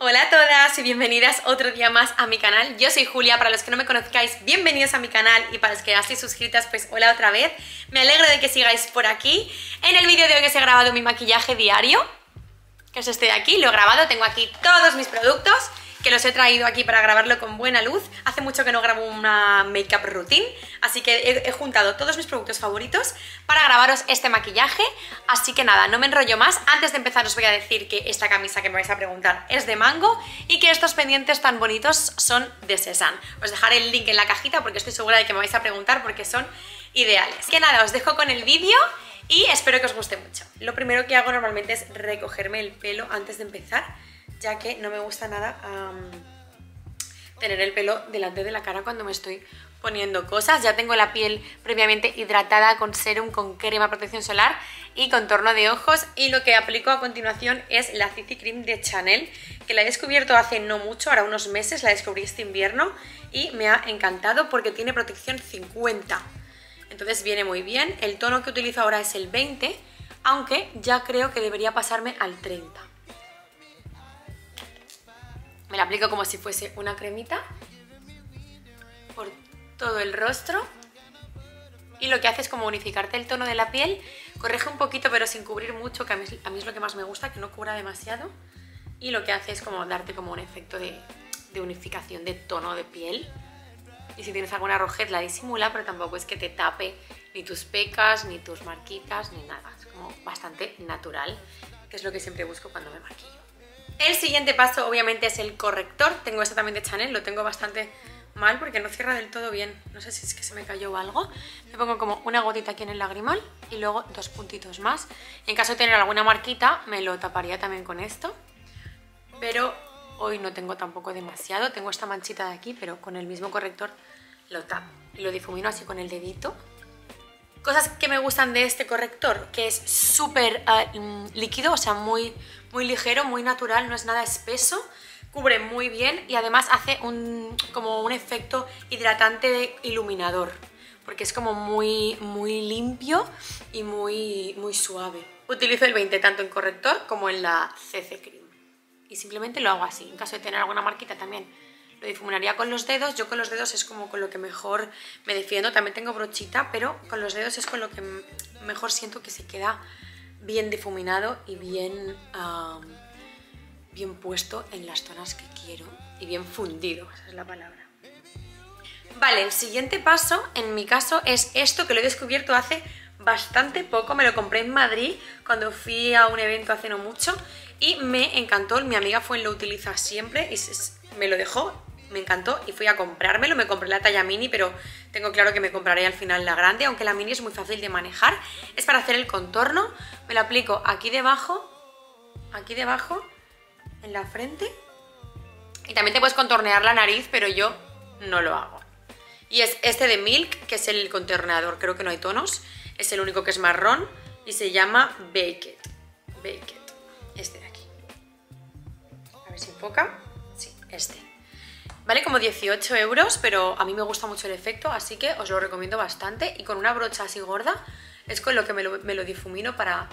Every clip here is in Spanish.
Hola a todas y bienvenidas otro día más a mi canal. Yo soy Julia, para los que no me conozcáis, bienvenidos a mi canal y para los que ya estéis suscritas, pues hola otra vez. Me alegro de que sigáis por aquí. En el vídeo de hoy os he grabado mi maquillaje diario, que es este de aquí, lo he grabado, tengo aquí todos mis productos que los he traído aquí para grabarlo con buena luz. Hace mucho que no grabo una make-up routine, así que he, juntado todos mis productos favoritos para grabaros este maquillaje. Así que nada, no me enrollo más. Antes de empezar os voy a decir que esta camisa que me vais a preguntar es de mango y que estos pendientes tan bonitos son de Sesan. Os dejaré el link en la cajita porque estoy segura de que me vais a preguntar porque son ideales. Que nada, os dejo con el vídeo y espero que os guste mucho. Lo primero que hago normalmente es recogerme el pelo antes de empezar ya que no me gusta nada tener el pelo delante de la cara cuando me estoy poniendo cosas. Ya tengo la piel previamente hidratada con serum, con crema protección solar y contorno de ojos. Y lo que aplico a continuación es la CC Cream de Chanel, que la he descubierto hace no mucho, ahora unos meses, la descubrí este invierno y me ha encantado porque tiene protección 50. Entonces viene muy bien. El tono que utilizo ahora es el 20, aunque ya creo que debería pasarme al 30. Me la aplico como si fuese una cremita por todo el rostro. Y lo que hace es como unificarte el tono de la piel, corrige un poquito pero sin cubrir mucho, que a mí, es lo que más me gusta, que no cubra demasiado. Y lo que hace es como darte como un efecto de, de unificación de tono de piel. Y si tienes alguna rojez la disimula, pero tampoco es que te tape ni tus pecas, ni tus marquitas, ni nada. Es como bastante natural, que es lo que siempre busco cuando me maquillo. El siguiente paso obviamente es el corrector. Tengo este también de Chanel, lo tengo bastante mal porque no cierra del todo bien. No sé si es que se me cayó algo. Me pongo como una gotita aquí en el lagrimal y luego dos puntitos más. En caso de tener alguna marquita me lo taparía también con esto. Pero hoy no tengo tampoco demasiado. Tengo esta manchita de aquí, pero con el mismo corrector lo tapo. Y lo difumino así con el dedito. Cosas que me gustan de este corrector, que es súper ah, mm, líquido, o sea, muy, muy ligero, muy natural, no es nada espeso, cubre muy bien y además hace un, como un efecto hidratante iluminador, porque es como muy, muy limpio y muy, muy suave. Utilizo el 20 tanto en corrector como en la CC Cream y simplemente lo hago así, en caso de tener alguna marquita también lo difuminaría con los dedos, yo con los dedos es como con lo que mejor me defiendo, también tengo brochita, pero con los dedos es con lo que mejor siento que se queda bien difuminado y bien, bien puesto en las zonas que quiero y bien fundido, esa es la palabra. Vale, el siguiente paso en mi caso es esto que lo he descubierto hace bastante poco, me lo compré en Madrid cuando fui a un evento hace no mucho y me encantó, mi amiga fue lo utiliza siempre y me lo dejó, me encantó y fui a comprármelo, me compré la talla mini pero tengo claro que me compraré al final la grande, aunque la mini es muy fácil de manejar, es para hacer el contorno, me lo aplico aquí debajo, aquí debajo, en la frente y también te puedes contornear la nariz pero yo no lo hago. Y es este de Milk, que es el contorneador, creo que no hay tonos, es el único que es marrón y se llama Baked. Baked. Este de aquí. A ver si enfoca. Sí, este. Vale como 18 euros, pero a mí me gusta mucho el efecto, así que os lo recomiendo bastante. Y con una brocha así gorda es con lo que me lo, difumino para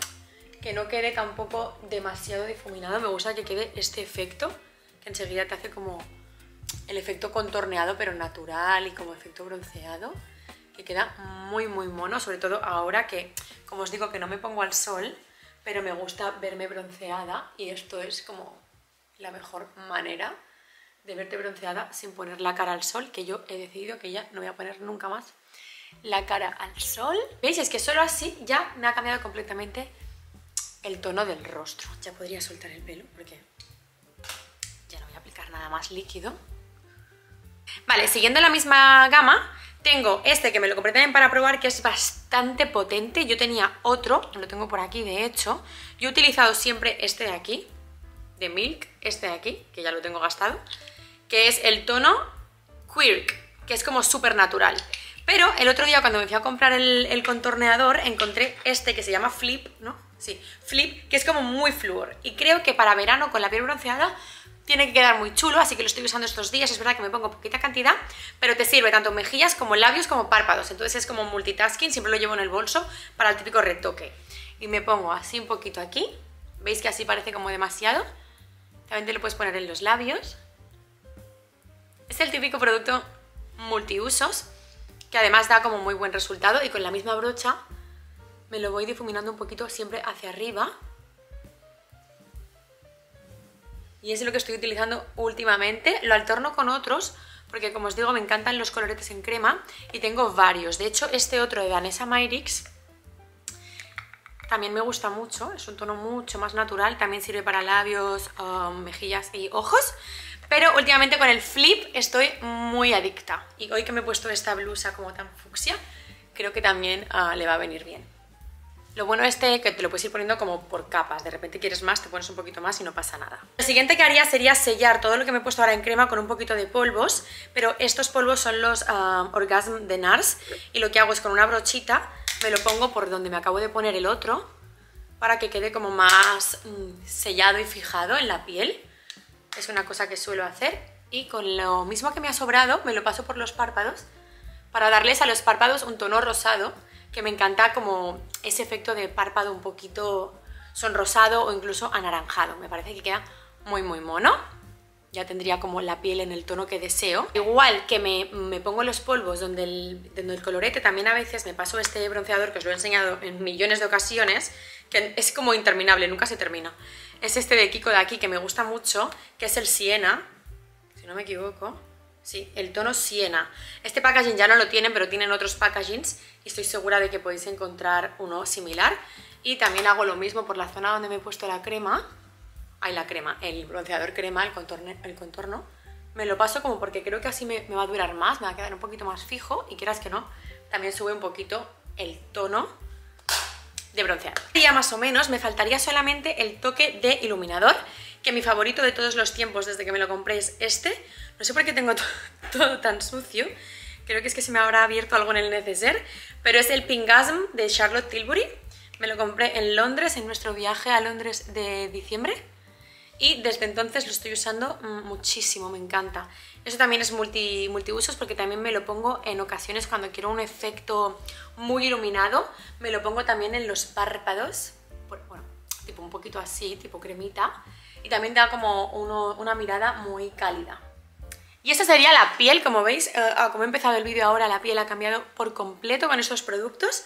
que no quede tampoco demasiado difuminado. Me gusta que quede este efecto, que enseguida te hace como el efecto contorneado, pero natural y como efecto bronceado que queda muy muy mono, sobre todo ahora que, como os digo, que no me pongo al sol, pero me gusta verme bronceada y esto es como la mejor manera de verte bronceada sin poner la cara al sol, que yo he decidido que ya no voy a poner nunca más la cara al sol. ¿Veis? Es que solo así ya me ha cambiado completamente el tono del rostro. Ya podría soltar el pelo porque ya no voy a aplicar nada más líquido. Vale, siguiendo la misma gama, tengo este que me lo compré también para probar, que es bastante potente. Yo tenía otro, lo tengo por aquí de hecho. Yo he utilizado siempre este de aquí, de Milk, este de aquí, que ya lo tengo gastado, que es el tono Quirk, que es como súper natural. Pero el otro día cuando me fui a comprar el, el, contorneador encontré este que se llama Flip, ¿no? Sí, Flip, que es como muy flúor. Y creo que para verano con la piel bronceada tiene que quedar muy chulo, así que lo estoy usando estos días, es verdad que me pongo poquita cantidad, pero te sirve tanto mejillas como labios como párpados, entonces es como multitasking, siempre lo llevo en el bolso para el típico retoque. Y me pongo así un poquito aquí, veis que así parece como demasiado, También te lo puedes poner en los labios. Es el típico producto multiusos que además da como muy buen resultado y con la misma brocha me lo voy difuminando un poquito siempre hacia arriba. Y es lo que estoy utilizando últimamente. Lo alterno con otros porque como os digo me encantan los coloretes en crema y tengo varios. De hecho este otro de Vanessa Myrix también me gusta mucho, es un tono mucho más natural, también sirve para labios, um, mejillas y ojos. Pero últimamente con el flip estoy muy adicta. Y hoy que me he puesto esta blusa como tan fucsia, creo que también uh, le va a venir bien. Lo bueno este que te lo puedes ir poniendo como por capas, de repente quieres más, te pones un poquito más y no pasa nada. Lo siguiente que haría sería sellar todo lo que me he puesto ahora en crema con un poquito de polvos, pero estos polvos son los uh, Orgasm de NARS y lo que hago es con una brochita me lo pongo por donde me acabo de poner el otro para que quede como más mm, sellado y fijado en la piel. Es una cosa que suelo hacer y con lo mismo que me ha sobrado me lo paso por los párpados para darles a los párpados un tono rosado que me encanta como ese efecto de párpado un poquito sonrosado o incluso anaranjado. Me parece que queda muy muy mono. Ya tendría como la piel en el tono que deseo. Igual que me, pongo los polvos donde el, donde el colorete, también a veces me paso este bronceador que os lo he enseñado en millones de ocasiones, que es como interminable, nunca se termina. Es este de Kiko de aquí que me gusta mucho, que es el Siena, si no me equivoco. Sí, el tono Siena. Este packaging ya no lo tienen, pero tienen otros packagings y estoy segura de que podéis encontrar uno similar. Y también hago lo mismo por la zona donde me he puesto la crema. Ahí la crema, el bronceador crema, el contorno, el contorno. Me lo paso como porque creo que así me, va a durar más, me va a quedar un poquito más fijo y quieras que no, también sube un poquito el tono de bronceado. Ya más o menos me faltaría solamente el toque de iluminador, que mi favorito de todos los tiempos desde que me lo compré es este. No sé por qué tengo todo tan sucio, creo que es que se me habrá abierto algo en el neceser, pero es el Pingasm de Charlotte Tilbury. Me lo compré en Londres, en nuestro viaje a Londres de diciembre, y desde entonces lo estoy usando muchísimo, me encanta. Eso también es multi, multiusos porque también me lo pongo en ocasiones cuando quiero un efecto muy iluminado, me lo pongo también en los párpados, bueno, tipo un poquito así, tipo cremita, y también da como una mirada muy cálida. Y esta sería la piel, como veis, eh, ah, como he empezado el vídeo ahora, la piel ha cambiado por completo con estos productos.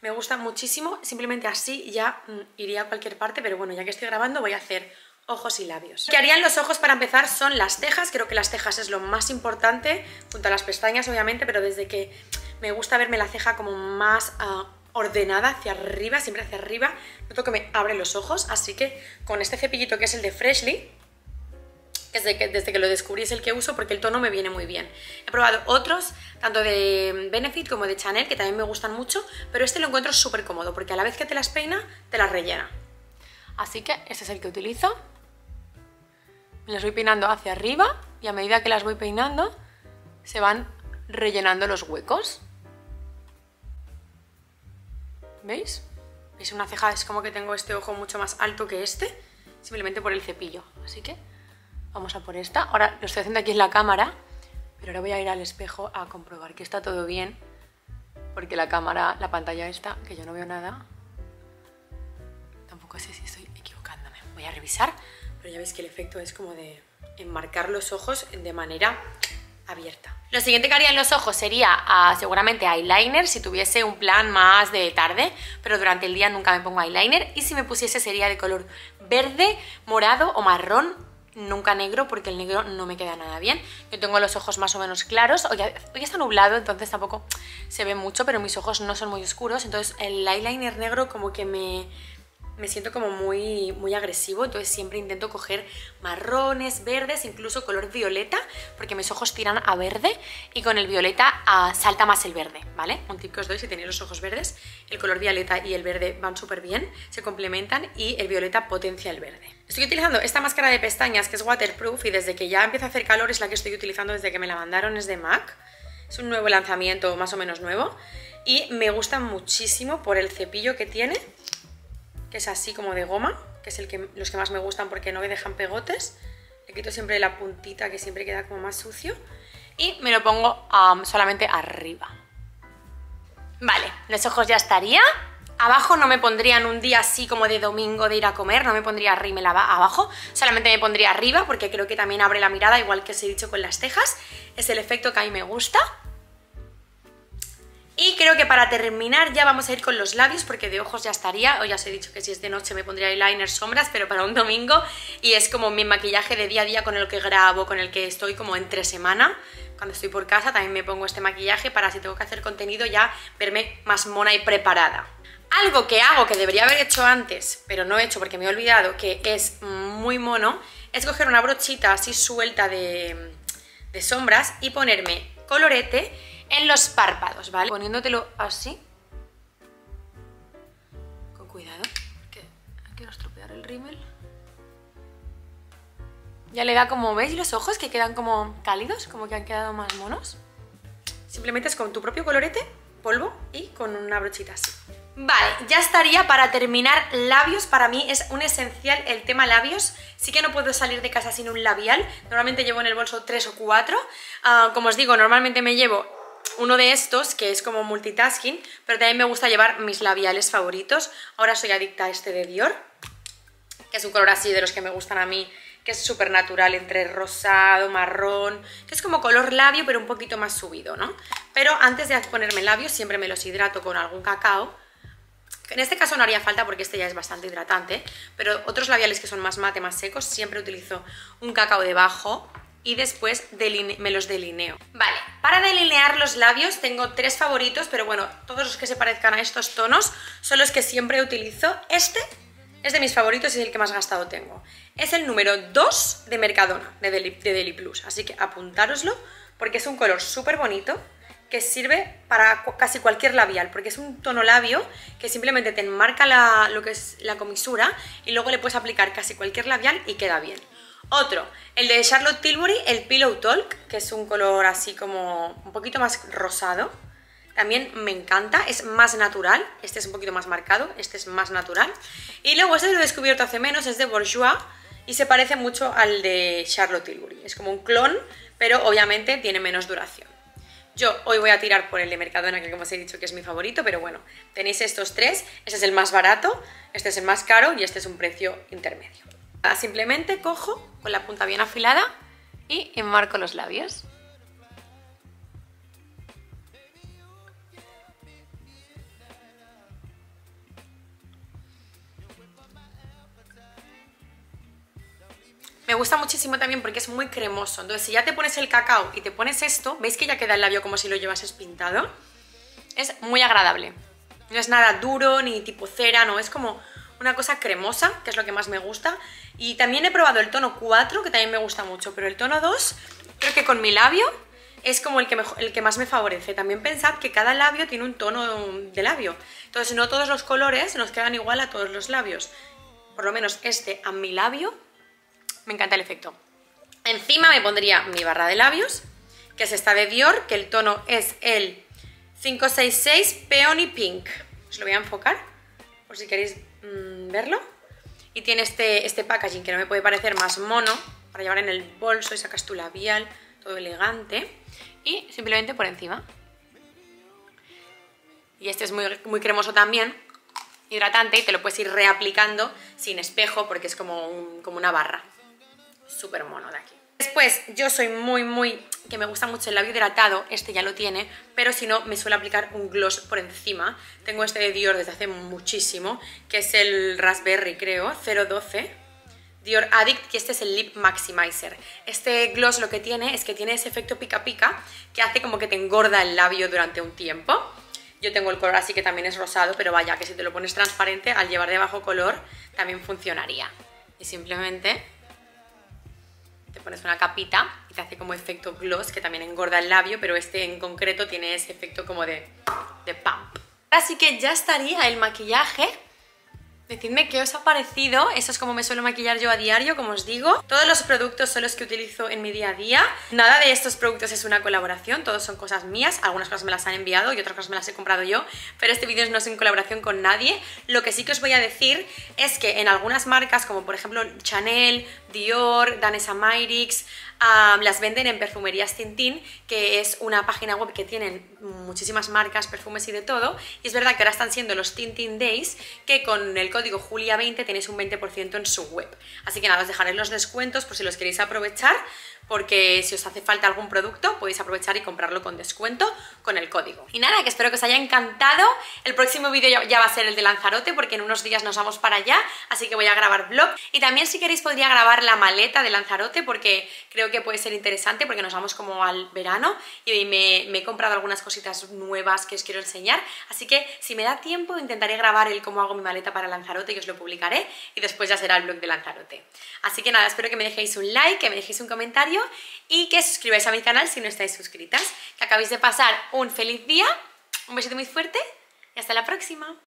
Me gusta muchísimo, simplemente así ya mm, iría a cualquier parte, pero bueno, ya que estoy grabando voy a hacer ojos y labios. Lo que harían los ojos para empezar son las cejas, creo que las cejas es lo más importante, junto a las pestañas obviamente, pero desde que me gusta verme la ceja como más uh, ordenada hacia arriba, siempre hacia arriba, noto que me abre los ojos, así que con este cepillito que es el de Freshly, desde que, desde que lo descubrí es el que uso porque el tono me viene muy bien. He probado otros, tanto de Benefit como de Chanel, que también me gustan mucho, pero este lo encuentro súper cómodo porque a la vez que te las peina, te las rellena. Así que este es el que utilizo las voy peinando hacia arriba y a medida que las voy peinando se van rellenando los huecos. ¿Veis? ¿Veis una ceja? Es como que tengo este ojo mucho más alto que este, simplemente por el cepillo. Así que vamos a por esta. Ahora lo estoy haciendo aquí en la cámara, pero ahora voy a ir al espejo a comprobar que está todo bien, porque la cámara, la pantalla está, que yo no veo nada. Tampoco sé si estoy equivocándome. Voy a revisar pero ya veis que el efecto es como de enmarcar los ojos de manera abierta. Lo siguiente que haría en los ojos sería ah, seguramente eyeliner si tuviese un plan más de tarde, pero durante el día nunca me pongo eyeliner y si me pusiese sería de color verde, morado o marrón, nunca negro porque el negro no me queda nada bien. Yo tengo los ojos más o menos claros, hoy, hoy está nublado entonces tampoco se ve mucho, pero mis ojos no son muy oscuros, entonces el eyeliner negro como que me me siento como muy, muy agresivo, entonces siempre intento coger marrones, verdes, incluso color violeta, porque mis ojos tiran a verde y con el violeta ah, salta más el verde, ¿vale? Un tip que os doy si tenéis los ojos verdes, el color violeta y el verde van súper bien, se complementan y el violeta potencia el verde. Estoy utilizando esta máscara de pestañas que es waterproof y desde que ya empieza a hacer calor es la que estoy utilizando desde que me la mandaron, es de MAC. Es un nuevo lanzamiento, más o menos nuevo, y me gusta muchísimo por el cepillo que tiene que es así como de goma, que es el que, los que más me gustan porque no me dejan pegotes. Le quito siempre la puntita que siempre queda como más sucio. Y me lo pongo solamente arriba. Vale, los ojos ya estaría. Abajo no me pondría en un día así como de domingo de ir a comer, no me pondría rímel abajo, solamente me pondría arriba porque creo que también abre la mirada, igual que os he dicho con las cejas. Es el efecto que a mí me gusta. Y creo que para terminar ya vamos a ir con los labios porque de ojos ya estaría. Hoy ya os he dicho que si es de noche me pondría eyeliner, sombras, pero para un domingo. Y es como mi maquillaje de día a día con el que grabo, con el que estoy como entre semana. Cuando estoy por casa también me pongo este maquillaje para si tengo que hacer contenido ya verme más mona y preparada. Algo que hago que debería haber hecho antes, pero no he hecho porque me he olvidado, que es muy mono, es coger una brochita así suelta de, de sombras y ponerme colorete en los párpados, ¿vale? Poniéndotelo así. Con cuidado, que quiero estropear el rímel. Ya le da como, ¿veis los ojos que quedan como cálidos? Como que han quedado más monos. Simplemente es con tu propio colorete, polvo y con una brochita así. Vale, ya estaría para terminar labios, para mí es un esencial el tema labios, sí que no puedo salir de casa sin un labial, normalmente llevo en el bolso tres o cuatro, ah, como os digo, normalmente me llevo uno de estos que es como multitasking, pero también me gusta llevar mis labiales favoritos, ahora soy adicta a este de Dior, que es un color así de los que me gustan a mí, que es súper natural, entre rosado, marrón, que es como color labio pero un poquito más subido, ¿no? Pero antes de ponerme labios siempre me los hidrato con algún cacao, en este caso no haría falta porque este ya es bastante hidratante, pero otros labiales que son más mate, más secos, siempre utilizo un cacao debajo y después me los delineo. Vale, para delinear los labios tengo tres favoritos, pero bueno, todos los que se parezcan a estos tonos son los que siempre utilizo. Este es de mis favoritos y es el que más gastado tengo. Es el número 2 de Mercadona, de Deli, de Plus, así que apuntároslo porque es un color súper bonito que sirve para casi cualquier labial, porque es un tono labio que simplemente te enmarca lo que es la comisura y luego le puedes aplicar casi cualquier labial y queda bien. Otro, el de Charlotte Tilbury, el Pillow Talk, que es un color así como un poquito más rosado. También me encanta, es más natural, este es un poquito más marcado, este es más natural. Y luego este lo he descubierto hace menos, es de Bourjois y se parece mucho al de Charlotte Tilbury. Es como un clon, pero obviamente tiene menos duración. Yo hoy voy a tirar por el de Mercadona, que como os he dicho que es mi favorito, pero bueno, tenéis estos tres, este es el más barato, este es el más caro y este es un precio intermedio. Simplemente cojo con la punta bien afilada y enmarco los labios. Me gusta muchísimo también porque es muy cremoso. Entonces, si ya te pones el cacao y te pones esto, ¿veis que ya queda el labio como si lo llevases pintado? Es muy agradable. No es nada duro ni tipo cera, no, es como una cosa cremosa, que es lo que más me gusta. Y también he probado el tono 4, que también me gusta mucho, pero el tono 2, creo que con mi labio es como el que, el que más me favorece. También pensad que cada labio tiene un tono de labio. Entonces, no todos los colores nos quedan igual a todos los labios. Por lo menos este a mi labio me encanta el efecto. Encima me pondría mi barra de labios, que es esta de Dior, que el tono es el 566 Peony Pink. Os lo voy a enfocar, por si queréis mm, verlo. Y tiene este, este packaging que no me puede parecer más mono, para llevar en el bolso y sacas tu labial, todo elegante. Y simplemente por encima. Y este es muy, muy cremoso también, hidratante, y te lo puedes ir reaplicando sin espejo porque es como, como una barra súper mono de aquí. Después, yo soy muy, muy... que me gusta mucho el labio hidratado, este ya lo tiene, pero si no, me suele aplicar un gloss por encima. Tengo este de Dior desde hace muchísimo, que es el Raspberry, creo, 012. Dior Addict, que este es el Lip Maximizer. Este gloss lo que tiene es que tiene ese efecto pica pica, que hace como que te engorda el labio durante un tiempo. Yo tengo el color así que también es rosado, pero vaya, que si te lo pones transparente, al llevar debajo color, también funcionaría. Y simplemente te pones una capita y te hace como efecto gloss que también engorda el labio, pero este en concreto tiene ese efecto como de, de pump. Así que ya estaría el maquillaje. Decidme qué os ha parecido, eso es como me suelo maquillar yo a diario, como os digo. Todos los productos son los que utilizo en mi día a día. Nada de estos productos es una colaboración, todos son cosas mías. Algunas cosas me las han enviado y otras cosas me las he comprado yo, pero este vídeo no es en colaboración con nadie. Lo que sí que os voy a decir es que en algunas marcas, como por ejemplo Chanel, Dior, Danessa Myrix, las venden en Perfumerías Tintín, que es una página web que tienen muchísimas marcas, perfumes y de todo. Y es verdad que ahora están siendo los Tintin Days, que con el código Julia20 tenéis un 20% en su web. Así que nada, os dejaré los descuentos por si los queréis aprovechar porque si os hace falta algún producto podéis aprovechar y comprarlo con descuento con el código. Y nada, que espero que os haya encantado. El próximo vídeo ya, va a ser el de Lanzarote porque en unos días nos vamos para allá, así que voy a grabar vlog. Y también si queréis podría grabar la maleta de Lanzarote porque creo que puede ser interesante porque nos vamos como al verano y me, me he comprado algunas cositas nuevas que os quiero enseñar. Así que si me da tiempo intentaré grabar el cómo hago mi maleta para Lanzarote y os lo publicaré y después ya será el vlog de Lanzarote. Así que nada, espero que me dejéis un like, que me dejéis un comentario y que suscribáis a mi canal si no estáis suscritas. Que acabéis de pasar un feliz día, un besito muy fuerte y hasta la próxima.